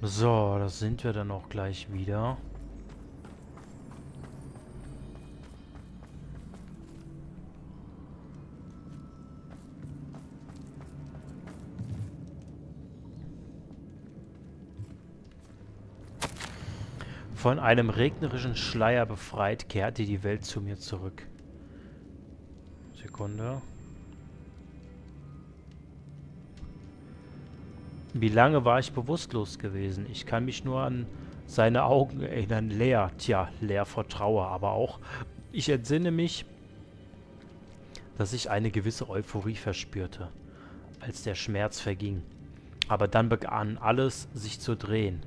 So, da sind wir dann auch gleich wieder. Von einem regnerischen Schleier befreit, kehrte die Welt zu mir zurück. Sekunde. Wie lange war ich bewusstlos gewesen? Ich kann mich nur an seine Augen erinnern. Leer, tja, leer vor Trauer, aber auch, ich entsinne mich, dass ich eine gewisse Euphorie verspürte, als der Schmerz verging. Aber dann begann alles sich zu drehen.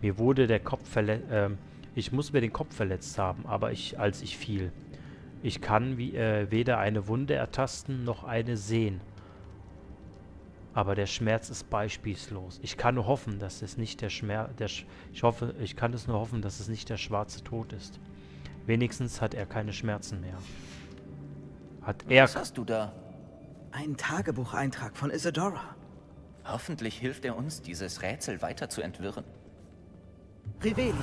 Mir wurde der Kopf verletzt, äh, ich muss mir den Kopf verletzt haben, aber ich, als ich fiel. Ich kann wie, äh, weder eine Wunde ertasten, noch eine sehen. Aber der Schmerz ist beispielslos. Ich kann nur hoffen, dass es nicht der Schmerz, der Sch ich hoffe, ich kann es nur hoffen, dass es nicht der schwarze Tod ist. Wenigstens hat er keine Schmerzen mehr. Hat er... Was hast du da? Ein Tagebucheintrag von Isadora. Hoffentlich hilft er uns, dieses Rätsel weiter zu entwirren. Revelio.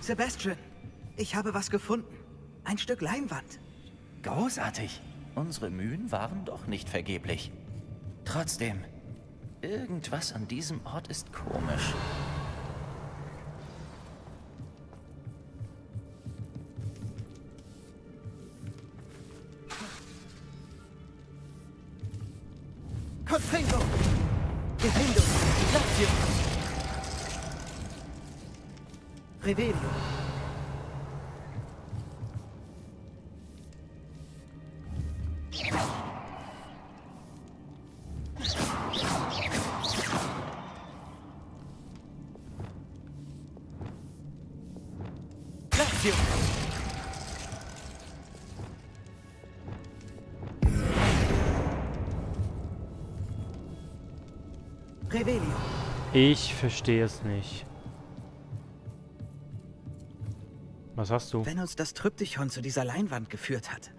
Sebastian, ich habe was gefunden. Ein Stück Leinwand. Großartig. Unsere Mühen waren doch nicht vergeblich. Trotzdem, irgendwas an diesem Ort ist komisch. Confringo! Gefendo! Lazio! Revelio! Verstehe es nicht. Was hast du? Wenn uns das Tryptychon zu dieser Leinwand geführt hat,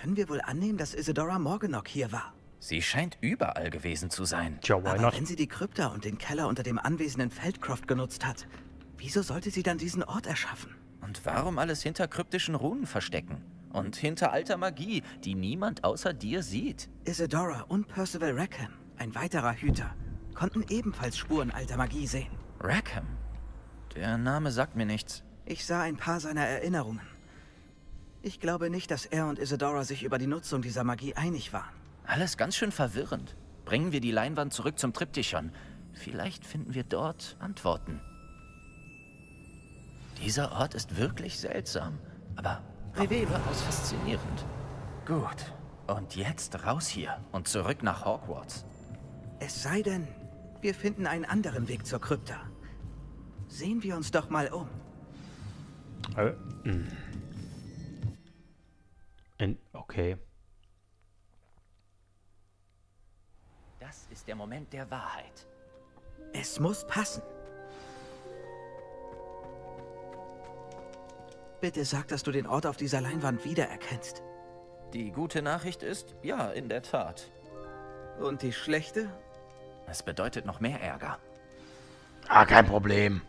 können wir wohl annehmen, dass Isadora Morganok hier war. Sie scheint überall gewesen zu sein. Tja, why Aber not? wenn sie die Krypta und den Keller unter dem anwesenden Feldcroft genutzt hat, wieso sollte sie dann diesen Ort erschaffen? Und warum alles hinter kryptischen Runen verstecken? Und hinter alter Magie, die niemand außer dir sieht? Isadora und Percival Rackham, ein weiterer Hüter, konnten ebenfalls Spuren alter Magie sehen. Rackham? Der Name sagt mir nichts. Ich sah ein paar seiner Erinnerungen. Ich glaube nicht, dass er und Isadora sich über die Nutzung dieser Magie einig waren. Alles ganz schön verwirrend. Bringen wir die Leinwand zurück zum Triptychon. Vielleicht finden wir dort Antworten. Dieser Ort ist wirklich seltsam, aber auch überaus faszinierend. Gut, und jetzt raus hier und zurück nach Hogwarts. Es sei denn, wir finden einen anderen Weg zur Krypta. Sehen wir uns doch mal um. Äh, mm. Okay. Das ist der Moment der Wahrheit. Es muss passen. Bitte sag, dass du den Ort auf dieser Leinwand wiedererkennst. Die gute Nachricht ist, ja, in der Tat. Und die schlechte? Es bedeutet noch mehr Ärger. Ah, kein Problem.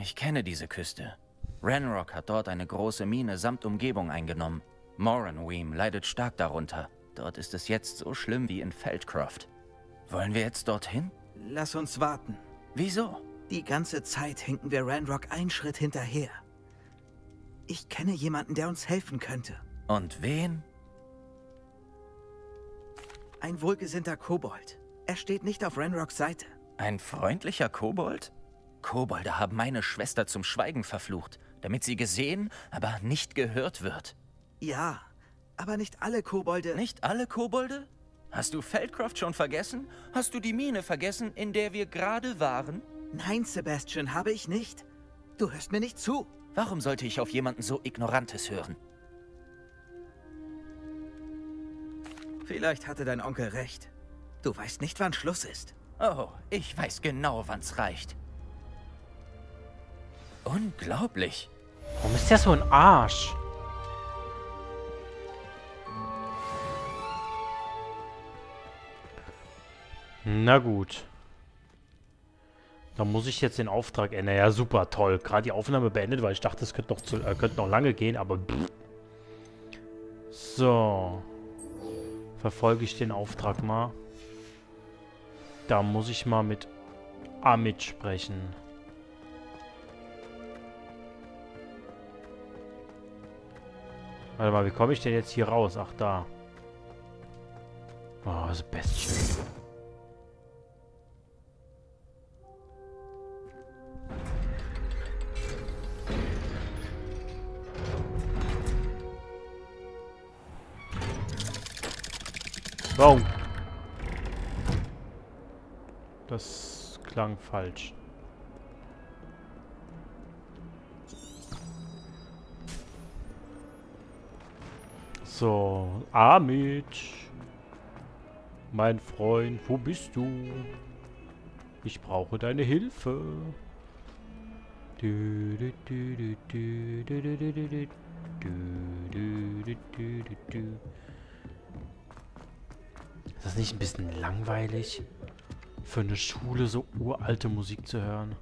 Ich kenne diese Küste. Ranrock hat dort eine große Mine samt Umgebung eingenommen. Moranweem leidet stark darunter. Dort ist es jetzt so schlimm wie in Feldcroft. Wollen wir jetzt dorthin? Lass uns warten. Wieso? Die ganze Zeit hinken wir Ranrock einen Schritt hinterher. Ich kenne jemanden, der uns helfen könnte. Und wen? Ein wohlgesinnter Kobold. Er steht nicht auf Ranrocks Seite. Ein freundlicher Kobold? Kobolde haben meine Schwester zum Schweigen verflucht, damit sie gesehen, aber nicht gehört wird. Ja, aber nicht alle Kobolde. Nicht alle Kobolde? Hast du Feldcroft schon vergessen? Hast du die Mine vergessen, in der wir gerade waren? Nein, Sebastian, habe ich nicht. Du hörst mir nicht zu. Warum sollte ich auf jemanden so Ignorantes hören? Vielleicht hatte dein Onkel recht. Du weißt nicht, wann Schluss ist. Oh, ich weiß genau, wann's reicht. Unglaublich. Warum ist der so ein Arsch? Na gut. Dann muss ich jetzt den Auftrag ändern. Ja, super, toll. Gerade die Aufnahme beendet, weil ich dachte, es könnte noch, zu, äh, könnte noch lange gehen, aber... Pff. So. Verfolge ich den Auftrag mal. Da muss ich mal mit Amit sprechen. Warte mal, wie komme ich denn jetzt hier raus? Ach, da. Oh, das Bestien. Wow. Das klang falsch. So, Amit. Mein Freund, wo bist du? Ich brauche deine Hilfe. Ist das nicht ein bisschen langweilig? Für eine Schule so uralte Musik zu hören?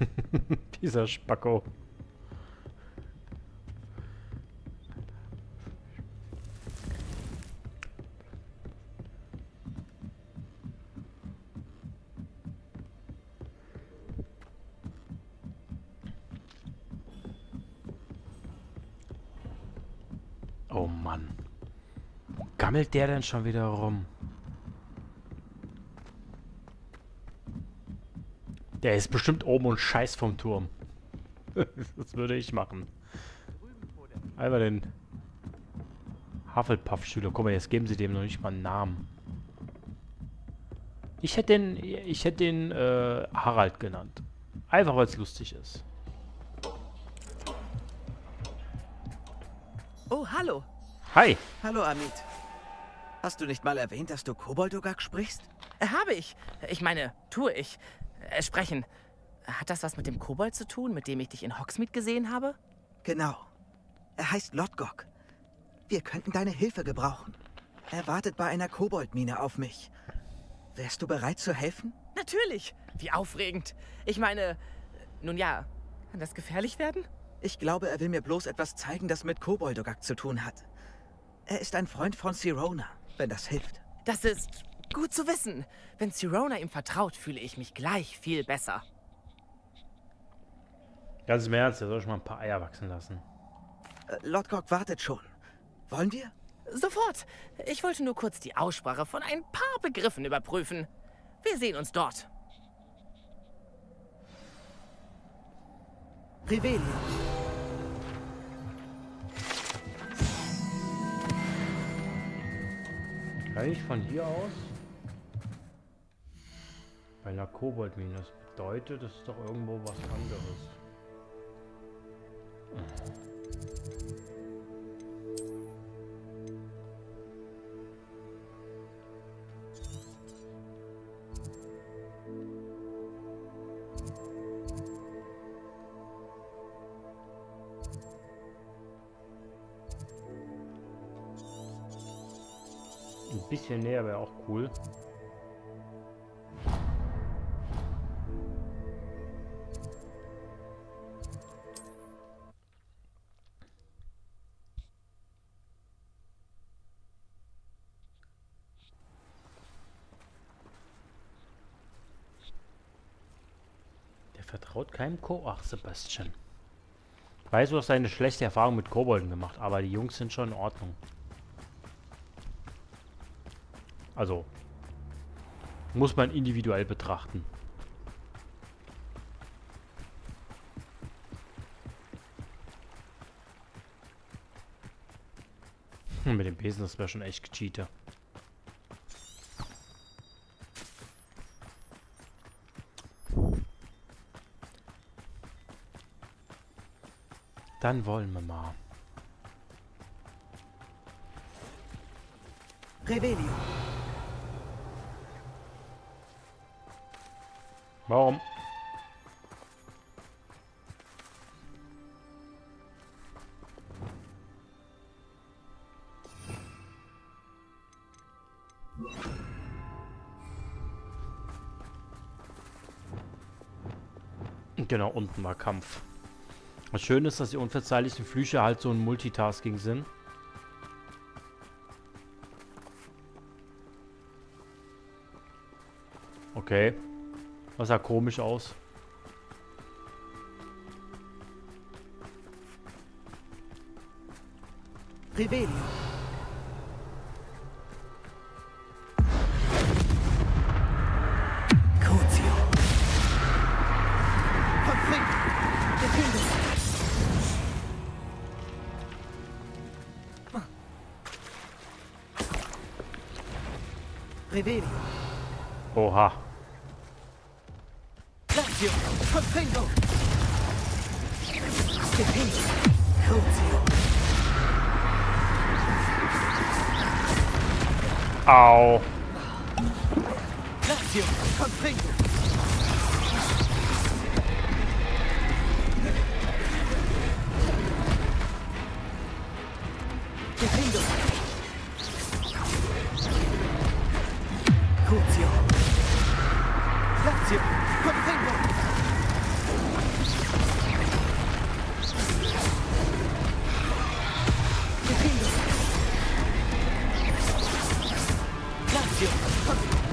Dieser Spacko. Oh Mann. Gammelt der denn schon wieder rum? Der ist bestimmt oben und scheiß vom Turm. das würde ich machen. Einfach den Hufflepuff-Schüler. Guck mal, jetzt geben sie dem noch nicht mal einen Namen. Ich hätte den, ich hätte den äh, Harald genannt. Einfach, weil es lustig ist. Oh, hallo. Hi. Hallo, Amit. Hast du nicht mal erwähnt, dass du Koboldogak sprichst? Äh, Habe ich. Ich meine, tue ich. Äh, sprechen. Hat das was mit dem Kobold zu tun, mit dem ich dich in Hogsmeade gesehen habe? Genau. Er heißt Lodgok. Wir könnten deine Hilfe gebrauchen. Er wartet bei einer Koboldmine auf mich. Wärst du bereit zu helfen? Natürlich. Wie aufregend. Ich meine, nun ja, kann das gefährlich werden? Ich glaube, er will mir bloß etwas zeigen, das mit Koboldogak zu tun hat. Er ist ein Freund von Sirona, wenn das hilft. Das ist gut zu wissen. Wenn Sirona ihm vertraut, fühle ich mich gleich viel besser. Ganz im Ernst, der soll schon mal ein paar Eier wachsen lassen. Äh, Lodgok wartet schon. Wollen wir? Sofort. Ich wollte nur kurz die Aussprache von ein paar Begriffen überprüfen. Wir sehen uns dort. Revelio. Kann ich von hier aus? Bei einer Koboldmine. Das bedeutet, das ist doch irgendwo was anderes. Ein bisschen näher wäre auch cool. Der vertraut keinem Ko. Ach, Sebastian. Ich weiß, du hast eine schlechte Erfahrung mit Kobolden gemacht, aber die Jungs sind schon in Ordnung. Also, muss man individuell betrachten. Hm, Mit dem Besen, das wäre schon echt gecheater. Dann wollen wir mal. Revelio. Warum? Genau, unten war Kampf. Was schön ist, dass die unverzeihlichen Flüche halt so ein Multitasking sind. Okay. Das sah komisch aus. Revelio. Oha. Lazio. Confringo. Defendo. Crucio. Au. Lazio. Confringo. Lazio.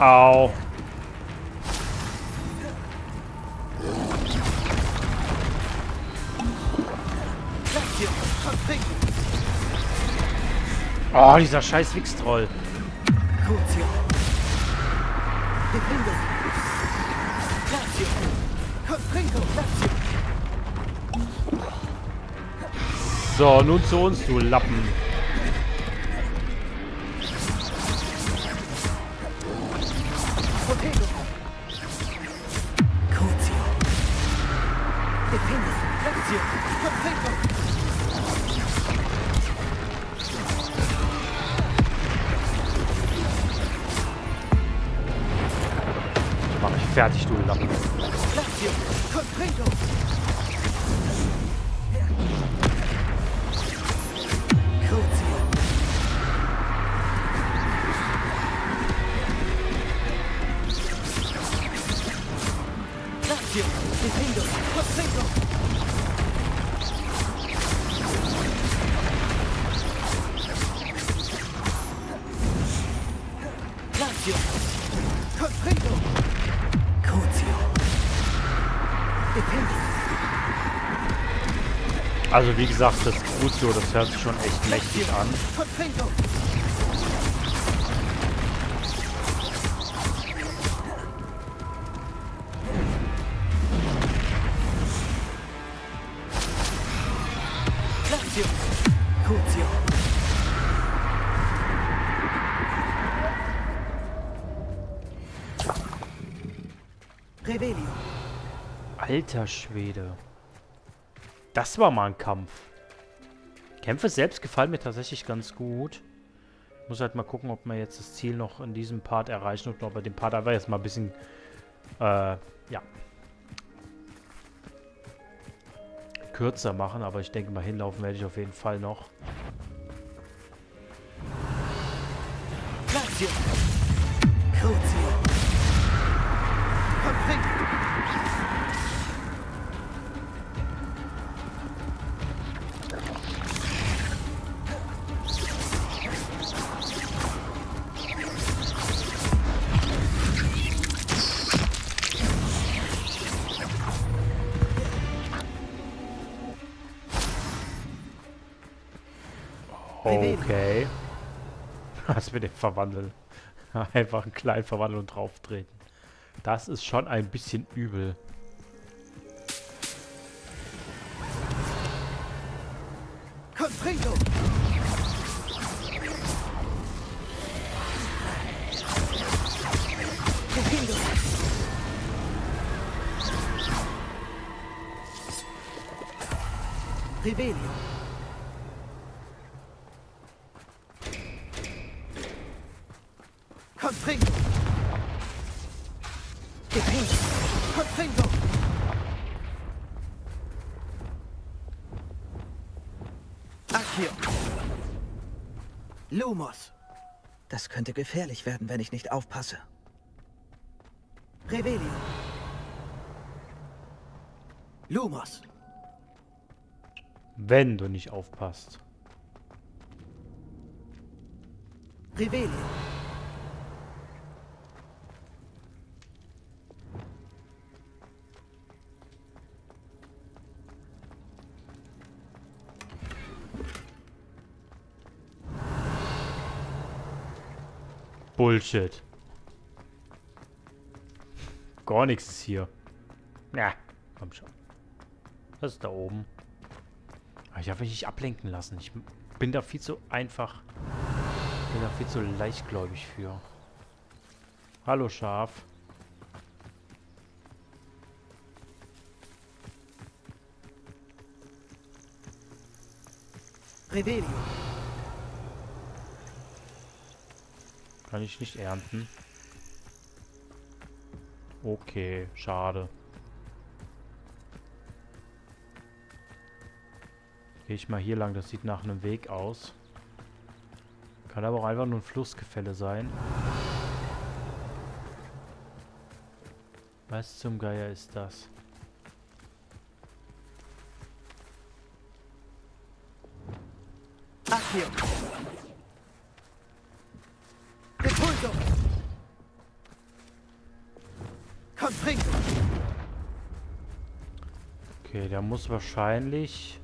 Au. Oh, dieser scheiß. Lazio. So, nun zu uns, du Lappen. Also wie gesagt, das Crucio, das hört sich schon echt mächtig an. Alter Schwede. Das war mal ein Kampf. Kämpfe selbst gefallen mir tatsächlich ganz gut. Muss halt mal gucken, ob wir jetzt das Ziel noch in diesem Part erreichen und ob wir den Part einfach jetzt mal ein bisschen, äh, ja, kürzer machen. Aber ich denke mal, hinlaufen werde ich auf jeden Fall noch. Confringo. Okay. Was mit dem Verwandeln. Einfach einen kleinen verwandeln und drauf treten. Das ist schon ein bisschen übel. Accio! Lumos! Das könnte gefährlich werden, wenn ich nicht aufpasse. Revelio! Lumos! Wenn du nicht aufpasst. Revelio! Bullshit. Gar nichts ist hier. Ja, komm schon. Das ist da oben. Ich darf mich nicht ablenken lassen. Ich bin da viel zu einfach. Bin da viel zu leichtgläubig für. Hallo Schaf. Revelio! Kann ich nicht ernten. Okay, schade. Gehe ich mal hier lang, das sieht nach einem Weg aus. Kann aber auch einfach nur ein Flussgefälle sein. Was zum Geier ist das? Muss wahrscheinlich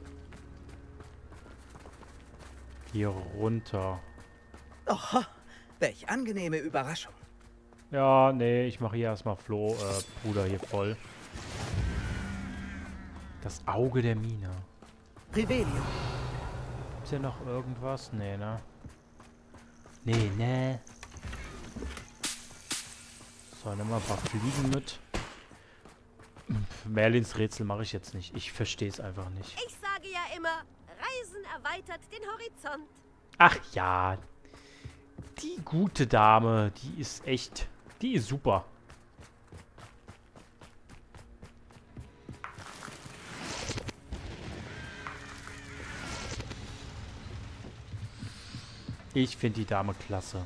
hier runter. Oh, welch angenehme Überraschung. Ja, nee, ich mache hier erstmal Flo, äh, Bruder hier voll. Das Auge der Mine. Revelio! Ist hier noch irgendwas? Nee, ne? Nee, ne? So, nimm mal ein paar Fliegen mit. Merlins Rätsel mache ich jetzt nicht. Ich verstehe es einfach nicht. Ich sage ja immer, Reisen erweitert den Horizont. Ach ja. Die gute Dame, die ist echt... Die ist super. Ich finde die Dame klasse.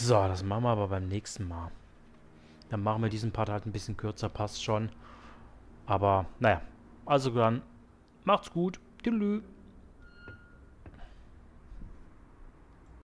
So, das machen wir aber beim nächsten Mal. Dann machen wir diesen Part halt ein bisschen kürzer, passt schon. Aber, naja. Also dann, macht's gut. Tschüss.